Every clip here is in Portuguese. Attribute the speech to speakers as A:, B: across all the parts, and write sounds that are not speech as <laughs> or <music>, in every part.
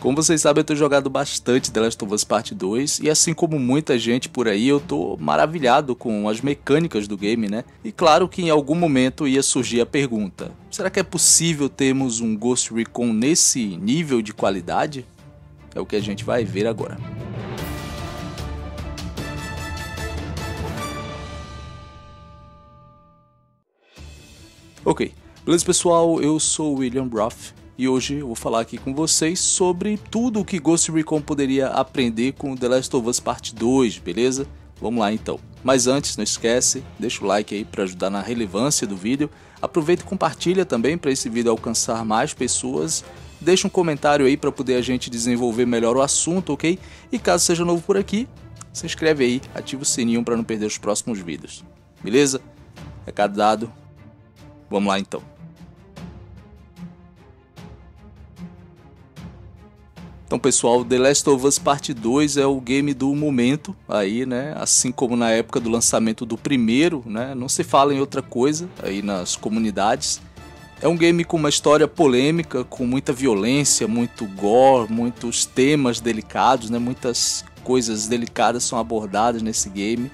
A: Como vocês sabem, eu tenho jogado bastante The Last of Us Part 2 e assim como muita gente por aí, eu tô maravilhado com as mecânicas do game, né? E claro que em algum momento ia surgir a pergunta: será que é possível termos um Ghost Recon nesse nível de qualidade? É o que a gente vai ver agora. Ok, beleza pessoal, eu sou o William Roth e hoje eu vou falar aqui com vocês sobre tudo o que Ghost Recon poderia aprender com The Last of Us Part 2, beleza? Vamos lá então. Mas antes, não esquece, deixa o like aí para ajudar na relevância do vídeo. Aproveita e compartilha também para esse vídeo alcançar mais pessoas. Deixa um comentário aí para poder a gente desenvolver melhor o assunto, ok? E caso seja novo por aqui, se inscreve aí, ativa o sininho para não perder os próximos vídeos. Beleza? Recado dado. Vamos lá então. Então, pessoal, The Last of Us Part 2 é o game do momento aí, né? Assim como na época do lançamento do primeiro, né? Não se fala em outra coisa aí nas comunidades. É um game com uma história polêmica, com muita violência, muito gore, muitos temas delicados, né? Muitas coisas delicadas são abordadas nesse game.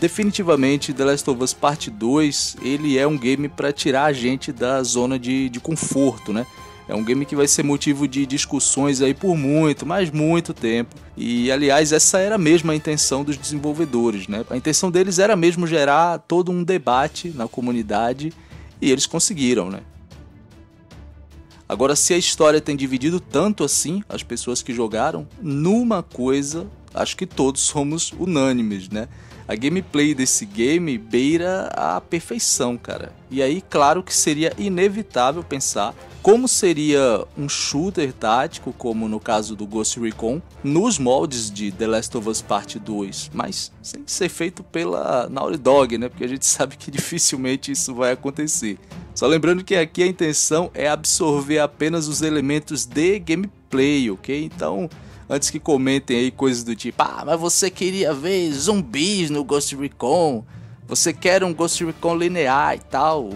A: Definitivamente, The Last of Us Part 2, ele é um game para tirar a gente da zona de, de conforto, né? É um game que vai ser motivo de discussões aí por muito, mas muito tempo. E aliás, essa era mesmo a intenção dos desenvolvedores, né? A intenção deles era mesmo gerar todo um debate na comunidade e eles conseguiram, né? Agora, se a história tem dividido tanto assim as pessoas que jogaram, numa coisa, acho que todos somos unânimes, né? A gameplay desse game beira a perfeição, cara. E aí, claro que seria inevitável pensar como seria um shooter tático, como no caso do Ghost Recon, nos moldes de The Last of Us Part 2, mas sem ser feito pela Naughty Dog, né? Porque a gente <laughs> sabe que dificilmente isso vai acontecer. Só lembrando que aqui a intenção é absorver apenas os elementos de gameplay, ok? Então, antes que comentem aí coisas do tipo, ah, mas você queria ver zumbis no Ghost Recon, você quer um Ghost Recon linear e tal.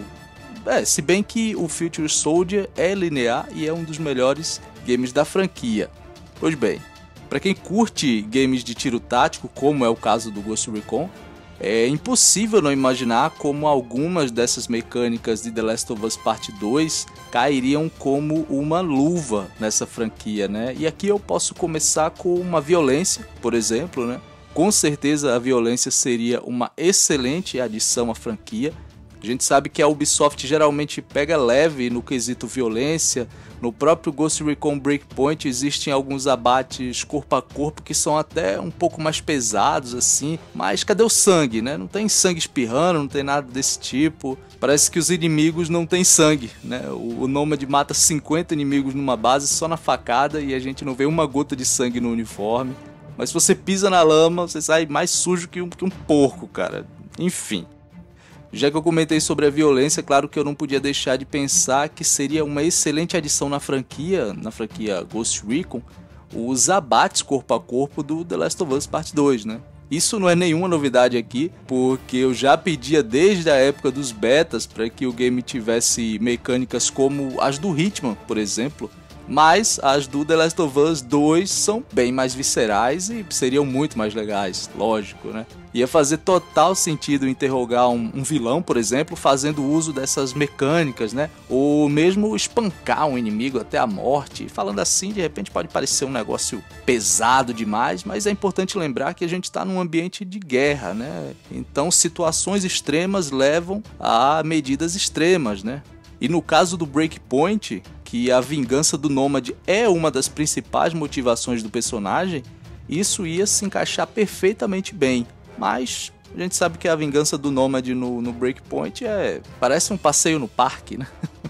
A: É, se bem que o Future Soldier é linear e é um dos melhores games da franquia. Pois bem, para quem curte games de tiro tático, como é o caso do Ghost Recon, é impossível não imaginar como algumas dessas mecânicas de The Last of Us Part 2 cairiam como uma luva nessa franquia, né? E aqui eu posso começar com uma violência, por exemplo, né? Com certeza a violência seria uma excelente adição à franquia, a gente sabe que a Ubisoft geralmente pega leve no quesito violência. No próprio Ghost Recon Breakpoint existem alguns abates corpo a corpo que são até um pouco mais pesados assim, mas cadê o sangue, né? Não tem sangue espirrando, não tem nada desse tipo. Parece que os inimigos não têm sangue, né? O, o Nomad mata 50 inimigos numa base só na facada e a gente não vê uma gota de sangue no uniforme. Mas se você pisa na lama, você sai mais sujo que um, que um porco, cara. Enfim. Já que eu comentei sobre a violência, claro que eu não podia deixar de pensar que seria uma excelente adição na franquia, na franquia Ghost Recon, os abates corpo a corpo do The Last of Us Part 2, né? Isso não é nenhuma novidade aqui, porque eu já pedia desde a época dos betas para que o game tivesse mecânicas como as do Hitman, por exemplo, mas as do The Last of Us 2 são bem mais viscerais e seriam muito mais legais, lógico, né? Ia fazer total sentido interrogar um, um, vilão, por exemplo, fazendo uso dessas mecânicas, né? Ou mesmo espancar um inimigo até a morte. Falando assim, de repente pode parecer um negócio pesado demais, mas é importante lembrar que a gente está num ambiente de guerra, né? Então situações extremas levam a medidas extremas, né? E no caso do Breakpoint, que a vingança do Nômade é uma das principais motivações do personagem, isso ia se encaixar perfeitamente bem. Mas a gente sabe que a vingança do Nômade no, no Breakpoint é. parece um passeio no parque, né? <laughs>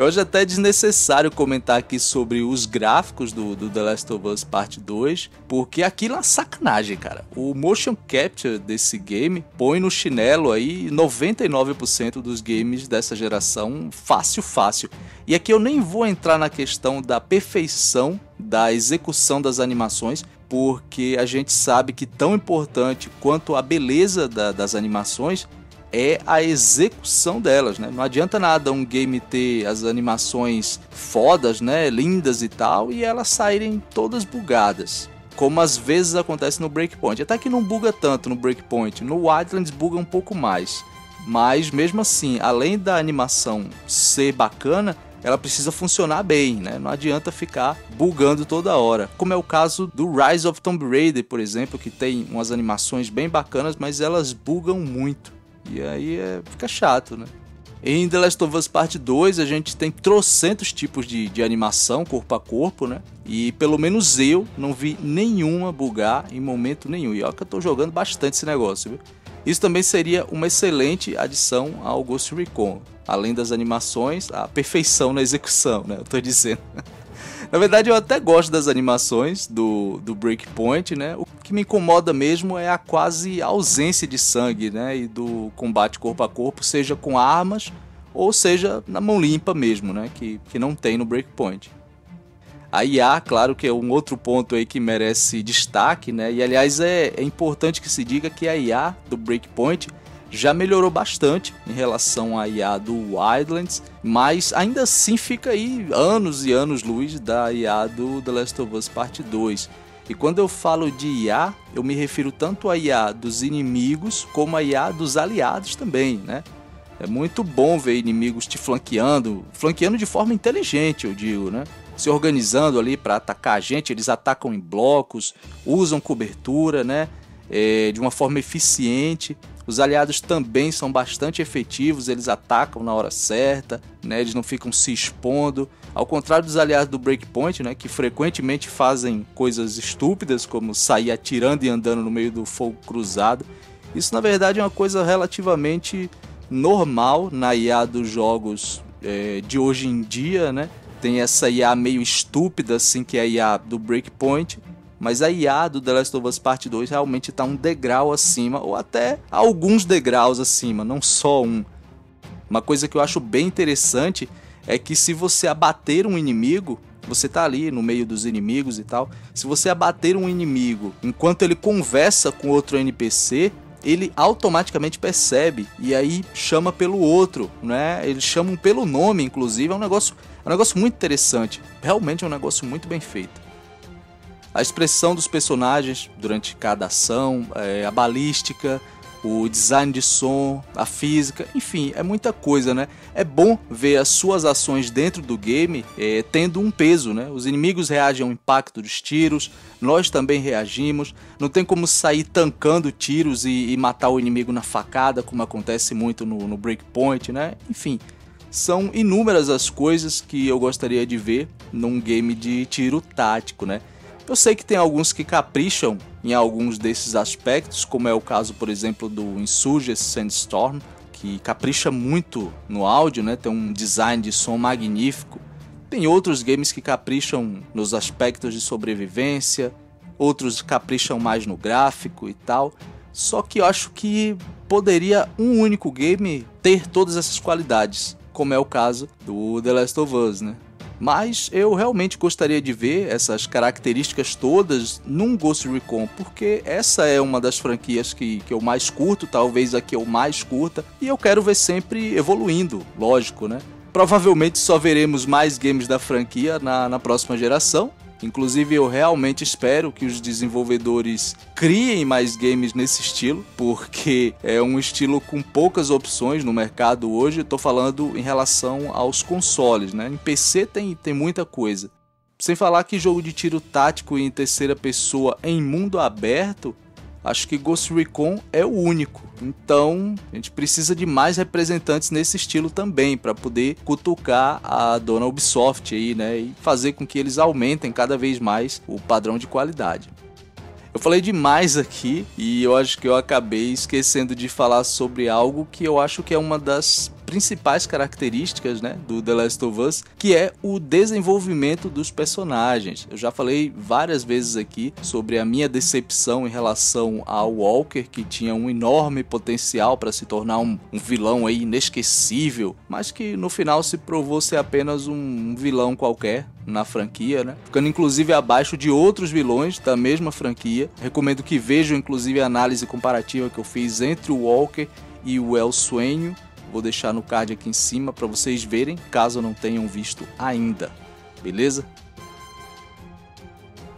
A: Eu acho até desnecessário comentar aqui sobre os gráficos do, do, The Last of Us Part 2, porque aquilo é uma sacanagem, cara. O motion capture desse game põe no chinelo aí 99% dos games dessa geração fácil, fácil. E aqui eu nem vou entrar na questão da perfeição da execução das animações, porque a gente sabe que tão importante quanto a beleza da, das animações é a execução delas, né? Não adianta nada um game ter as animações fodas, né, lindas e tal, e elas saírem todas bugadas. Como às vezes acontece no Breakpoint. Até que não buga tanto no Breakpoint. No Wildlands buga um pouco mais. Mas mesmo assim, além da animação ser bacana, ela precisa funcionar bem, né? Não adianta ficar bugando toda hora. Como é o caso do Rise of Tomb Raider, por exemplo, que tem umas animações bem bacanas, mas elas bugam muito. E aí é, fica chato, né? Em The Last of Us Part 2 a gente tem trocentos tipos de, de animação corpo a corpo, né? E pelo menos eu não vi nenhuma bugar em momento nenhum. E olha que eu tô jogando bastante esse negócio, viu? Isso também seria uma excelente adição ao Ghost Recon. Além das animações, a perfeição na execução, né? Eu tô dizendo. <laughs> Na verdade, eu até gosto das animações do, do Breakpoint, né? O que me incomoda mesmo é a quase ausência de sangue, né? E do combate corpo a corpo, seja com armas ou seja na mão limpa mesmo, né? Que, que não tem no Breakpoint. A IA, claro que é um outro ponto aí que merece destaque, né? E aliás é, é importante que se diga que a IA do Breakpoint já melhorou bastante em relação à IA do Wildlands, mas ainda assim fica aí anos e anos luz da IA do The Last of Us Part 2. E quando eu falo de IA, eu me refiro tanto à IA dos inimigos como à IA dos aliados também, né? É muito bom ver inimigos te flanqueando, flanqueando de forma inteligente, eu digo, né? se organizando ali para atacar a gente. Eles atacam em blocos, usam cobertura, né? É, de uma forma eficiente. Os aliados também são bastante efetivos, eles atacam na hora certa, né? Eles não ficam se expondo. Ao contrário dos aliados do Breakpoint, né? Que frequentemente fazem coisas estúpidas, como sair atirando e andando no meio do fogo cruzado. Isso, na verdade, é uma coisa relativamente normal na IA dos jogos é, de hoje em dia, né? Tem essa IA meio estúpida, assim, que é a IA do Breakpoint. Mas a IA do The Last of Us Part 2 realmente está um degrau acima, ou até alguns degraus acima, não só um. Uma coisa que eu acho bem interessante é que se você abater um inimigo, você tá ali no meio dos inimigos e tal. Se você abater um inimigo enquanto ele conversa com outro NPC, ele automaticamente percebe e aí chama pelo outro, né? Eles chamam pelo nome, inclusive, é um negócio, é um negócio muito interessante. Realmente é um negócio muito bem feito. A expressão dos personagens durante cada ação, é, a balística, o design de som, a física, enfim, é muita coisa, né? É bom ver as suas ações dentro do game é, tendo um peso, né? Os inimigos reagem ao impacto dos tiros, nós também reagimos. Não tem como sair tancando tiros e, e matar o inimigo na facada, como acontece muito no, no Breakpoint, né? Enfim, são inúmeras as coisas que eu gostaria de ver num game de tiro tático, né? Eu sei que tem alguns que capricham em alguns desses aspectos, como é o caso, por exemplo, do Insurgent Sandstorm, que capricha muito no áudio, né? Tem um design de som magnífico. Tem outros games que capricham nos aspectos de sobrevivência, outros capricham mais no gráfico e tal. Só que eu acho que poderia um único game ter todas essas qualidades, como é o caso do The Last of Us, né? Mas eu realmente gostaria de ver essas características todas num Ghost Recon, porque essa é uma das franquias que, que eu mais curto, talvez a que eu mais curta, e eu quero ver sempre evoluindo, lógico, né? Provavelmente só veremos mais games da franquia na, na próxima geração, Inclusive, eu realmente espero que os desenvolvedores criem mais games nesse estilo, porque é um estilo com poucas opções no mercado hoje. Estou falando em relação aos consoles, né? Em PC tem, tem muita coisa. Sem falar que jogo de tiro tático em terceira pessoa em mundo aberto acho que Ghost Recon é o único. Então, a gente precisa de mais representantes nesse estilo também para poder cutucar a dona Ubisoft aí, né, e fazer com que eles aumentem cada vez mais o padrão de qualidade. Eu falei demais aqui e eu acho que eu acabei esquecendo de falar sobre algo que eu acho que é uma das principais características né, do The Last of Us, que é o desenvolvimento dos personagens. Eu já falei várias vezes aqui sobre a minha decepção em relação ao Walker, que tinha um enorme potencial para se tornar um, um, vilão aí inesquecível, mas que no final se provou ser apenas um vilão qualquer na franquia, né? Ficando inclusive abaixo de outros vilões da mesma franquia. Recomendo que vejam inclusive a análise comparativa que eu fiz entre o Walker e o El Sueño. Vou deixar no card aqui em cima para vocês verem, caso não tenham visto ainda. Beleza?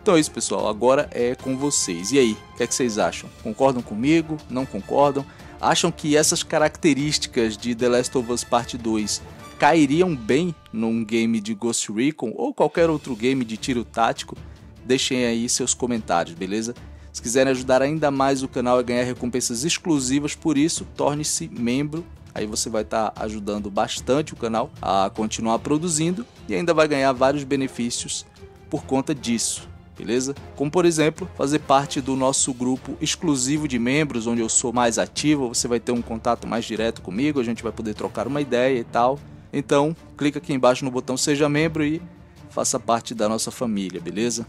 A: Então é isso, pessoal. Agora é com vocês. E aí, o que, é que vocês acham? Concordam comigo? Não concordam? Acham que essas características de The Last of Us Part 2 cairiam bem num game de Ghost Recon ou qualquer outro game de tiro tático? Deixem aí seus comentários, beleza? Se quiserem ajudar ainda mais o canal a ganhar recompensas exclusivas por isso, torne-se membro. Aí você vai estar tá ajudando bastante o canal a continuar produzindo e ainda vai ganhar vários benefícios por conta disso beleza? Como por exemplo, fazer parte do nosso grupo exclusivo de membros, onde eu sou mais ativo, você vai ter um contato mais direto comigo, a gente vai poder trocar uma ideia e tal. Então, clica aqui embaixo no botão seja membro e faça parte da nossa família, beleza?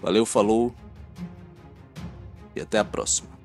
A: Valeu, falou e até a próxima.